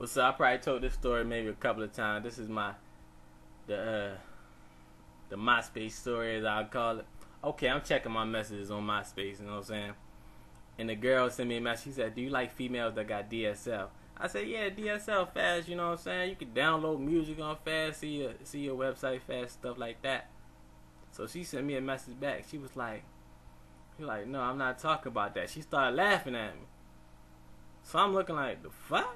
Well, so I probably told this story maybe a couple of times. This is my the uh the MySpace story as I call it. Okay, I'm checking my messages on MySpace, you know what I'm saying? And the girl sent me a message. She said, Do you like females that got DSL? I said, Yeah, DSL fast, you know what I'm saying? You can download music on fast, see your see your website fast, stuff like that. So she sent me a message back. She was like, was like, No, I'm not talking about that. She started laughing at me. So I'm looking like, the fuck?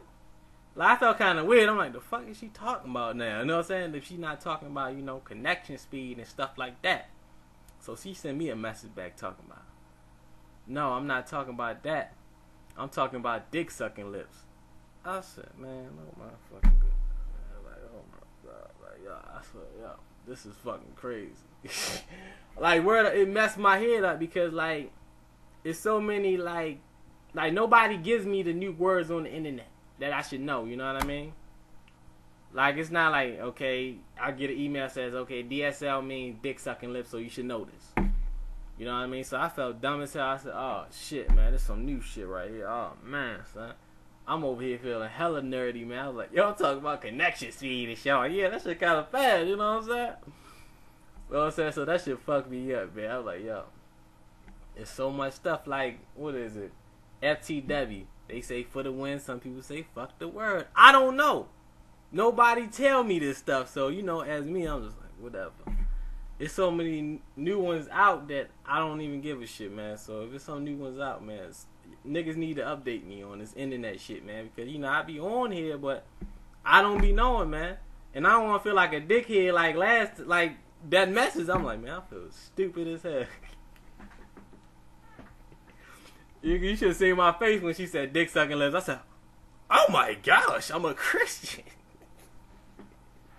I felt kind of weird. I'm like, the fuck is she talking about now? You know what I'm saying? If she's not talking about, you know, connection speed and stuff like that. So she sent me a message back talking about, no, I'm not talking about that. I'm talking about dick sucking lips. I said, man, oh my fucking good. Like, oh my god, like, yo, I swear, yo, this is fucking crazy. like, where it messed my head up because like, it's so many like, like nobody gives me the new words on the internet that I should know. You know what I mean? Like it's not like okay, I get an email says okay, DSL means dick sucking lips, so you should know this. You know what I mean? So I felt dumb as hell. I said, oh shit, man, this some new shit right here. Oh man, son. I'm over here feeling hella nerdy, man. I was like, yo, I'm talking about connection speed and shit. Yeah, that shit kind of fast, you know what I'm saying? You know what I'm saying? So that shit fucked me up, man. I was like, yo, it's so much stuff like, what is it? FTW. They say for the win. Some people say fuck the word. I don't know. Nobody tell me this stuff. So you know, as me, I'm just like whatever. It's so many new ones out that I don't even give a shit, man. So if there's some new ones out, man, niggas need to update me on this internet shit, man. Because you know I be on here, but I don't be knowing, man. And I don't want to feel like a dickhead like last, like that message. I'm like, man, I feel stupid as hell. You, you should have seen my face when she said dick sucking lips. I said, oh my gosh, I'm a Christian.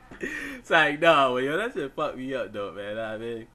it's like, no, yo, that shit fucked me up, though, man. I mean.